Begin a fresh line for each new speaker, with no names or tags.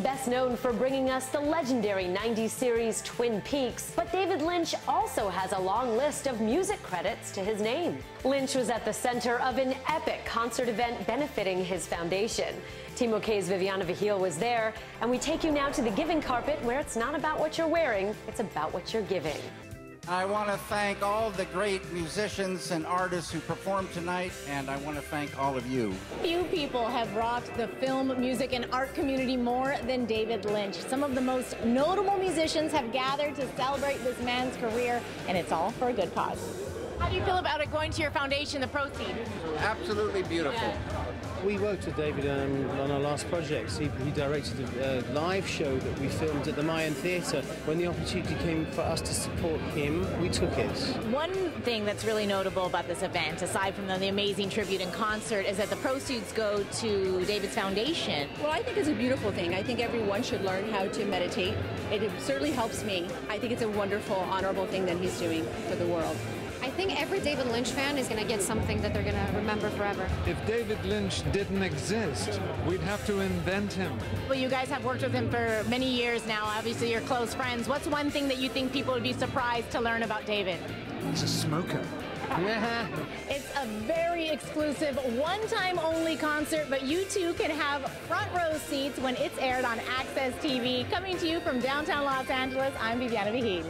best known for bringing us the legendary 90s series Twin Peaks, but David Lynch also has a long list of music credits to his name. Lynch was at the center of an epic concert event benefiting his foundation. Team OK's Viviana Vihil was there, and we take you now to the giving carpet where it's not about what you're wearing, it's about what you're giving.
I want to thank all the great musicians and artists who performed tonight, and I want to thank all of you.
Few people have rocked the film, music, and art community more than David Lynch. Some of the most notable musicians have gathered to celebrate this man's career, and it's all for a good cause. How do you feel about it going to your foundation, the proceeds?
Absolutely beautiful.
Yeah.
We worked with David um, on our last projects. He, he directed a uh, live show that we filmed at the Mayan Theatre. When the opportunity came for us to support him, we took it.
One thing that's really notable about this event, aside from the, the amazing tribute and concert, is that the proceeds go to David's foundation.
Well, I think it's a beautiful thing. I think everyone should learn how to meditate. It certainly helps me. I think it's a wonderful, honorable thing that he's doing for the world.
I think every David Lynch fan is going to get something that they're going to remember forever.
If David Lynch didn't exist, we'd have to invent him.
Well, you guys have worked with him for many years now. Obviously, you're close friends. What's one thing that you think people would be surprised to learn about David?
He's a smoker.
it's a very exclusive, one-time only concert, but you too can have front row seats when it's aired on AXS TV. Coming to you from downtown Los Angeles, I'm Viviana Vihil.